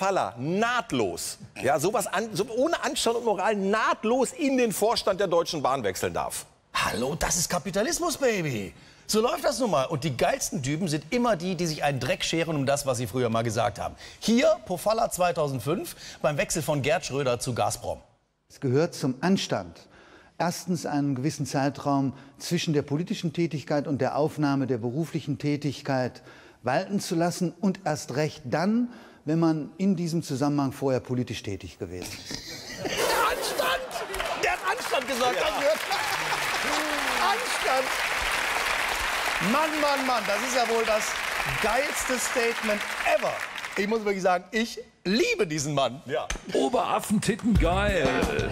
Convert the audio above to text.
Faller nahtlos, ja, sowas an, so ohne Anstand und Moral nahtlos in den Vorstand der Deutschen Bahn wechseln darf. Hallo, das ist Kapitalismus, Baby. So läuft das nun mal. Und die geilsten Typen sind immer die, die sich einen Dreck scheren um das, was sie früher mal gesagt haben. Hier, Pofalla 2005, beim Wechsel von Gerd Schröder zu Gazprom. Es gehört zum Anstand, erstens einen gewissen Zeitraum zwischen der politischen Tätigkeit und der Aufnahme der beruflichen Tätigkeit walten zu lassen und erst recht dann, wenn man in diesem Zusammenhang vorher politisch tätig gewesen ist. Der Anstand! Der hat Anstand gesagt, ja. das gehört. Anstand! Mann, Mann, Mann, das ist ja wohl das geilste Statement ever. Ich muss wirklich sagen, ich liebe diesen Mann. Ja. Oberaffentitten geil.